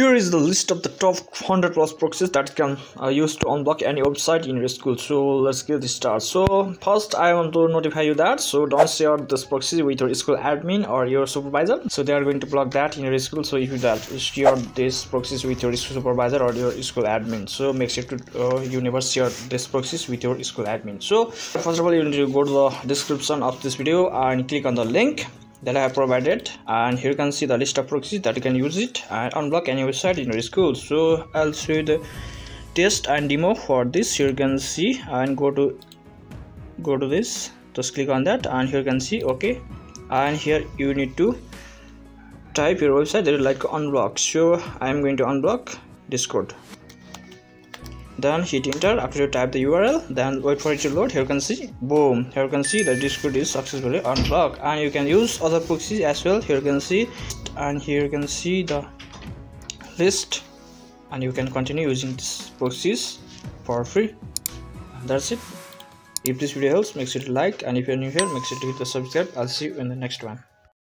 here is the list of the top 100 plus proxies that can uh, use to unblock any website in your school. So let's get this started. So first i want to notify you that so don't share this proxy with your school admin or your supervisor. So they are going to block that in your school. So if you that share this proxies with your school supervisor or your school admin. So make sure to uh, you never share this proxies with your school admin. So first of all you need to go to the description of this video and click on the link that I have provided and here you can see the list of proxies that you can use it and unblock any website in your school. So I'll show you the test and demo for this. Here you can see and go to go to this. Just click on that and here you can see okay. And here you need to type your website that you like unblock. So I'm going to unblock discord then hit enter after you type the url then wait for it to load here you can see boom here you can see the discord is successfully unblocked and you can use other proxies as well here you can see and here you can see the list. And you can continue using these proxies for free. That's it. If this video helps make sure to like and if you're new here make sure to hit the subscribe. I'll see you in the next one